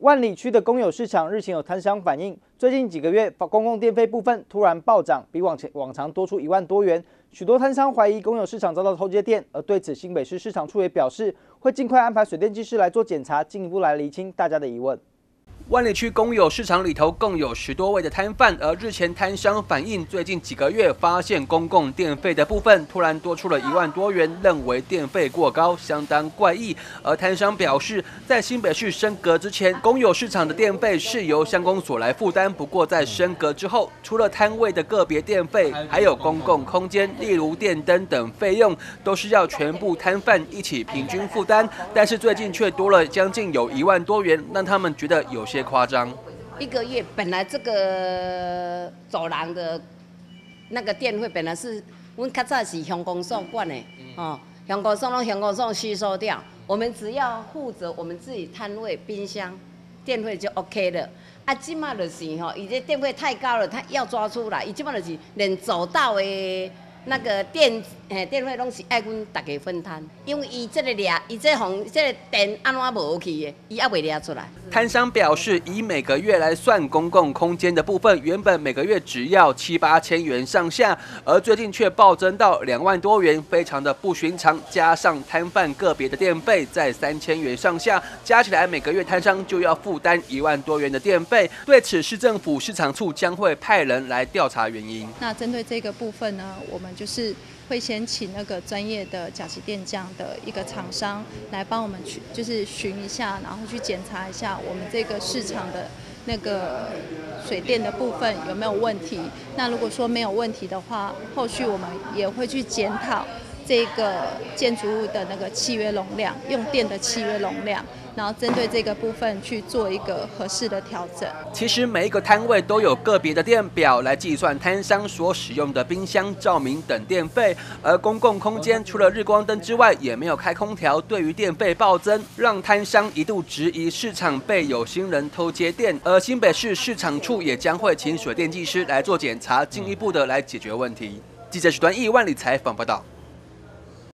万里区的公有市场日前有摊商反映，最近几个月公共电费部分突然暴涨，比往前往常多出一万多元。许多摊商怀疑公有市场遭到偷接电，而对此新北市市场处也表示，会尽快安排水电技师来做检查，进一步来厘清大家的疑问。万里区公有市场里头共有十多位的摊贩，而日前摊商反映，最近几个月发现公共电费的部分突然多出了一万多元，认为电费过高，相当怪异。而摊商表示，在新北市升格之前，公有市场的电费是由乡公所来负担，不过在升格之后，除了摊位的个别电费，还有公共空间，例如电灯等费用，都是要全部摊贩一起平均负担。但是最近却多了将近有一万多元，让他们觉得有些。夸张，一个月本来这个走廊的那个电费本来是，我们较早是香港送管的，哦，香港送拢香港送吸收掉，我们只要负责我们自己摊位、冰箱，电费就 OK 了。啊，即马就是吼，伊这电费太高了，他要抓出来，伊即马就是连走道的。那个电诶电费拢是爱阮大家分摊，因为伊这个掠，伊这红这个电安怎无去的，伊也未掠出来。摊商表示，以每个月来算公共空间的部分，原本每个月只要七八千元上下，而最近却暴增到两万多元，非常的不寻常。加上摊贩个别的电费在三千元上下，加起来每个月摊商就要负担一万多元的电费。对此，市政府市场处将会派人来调查原因。那针对这个部分呢，我们就是会先请那个专业的甲级电匠的一个厂商来帮我们去，就是巡一下，然后去检查一下我们这个市场的那个水电的部分有没有问题。那如果说没有问题的话，后续我们也会去检讨。这个建筑物的那个契约容量，用电的契约容量，然后针对这个部分去做一个合适的调整。其实每一个摊位都有个别的电表来计算摊商所使用的冰箱、照明等电费，而公共空间除了日光灯之外，也没有开空调，对于电费暴增，让摊商一度质疑市场被有心人偷接电。而新北市市场处也将会请水电技师来做检查，进一步的来解决问题。记者许端亿万里采访报道。